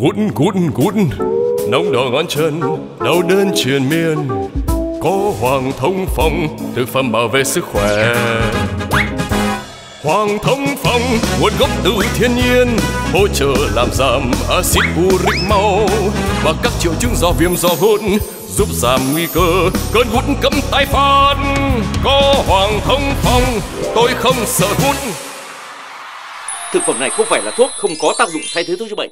Gút gút gút Nóng đỏ ngón chân Đau đơn truyền miên. Có Hoàng Thông Phong Thực phẩm bảo vệ sức khỏe. Hoàng Thông Phong Nguồn gốc từ thiên nhiên. Hỗ trợ làm giảm axit uric máu Và các triệu chứng do viêm do hút Giúp giảm nguy cơ Cơn gút cấm tái phát. Có Hoàng Thông Phong Tôi không sợ gút. Thực phẩm này không phải là thuốc, không có tác dụng thay thế thuốc chữa bệnh.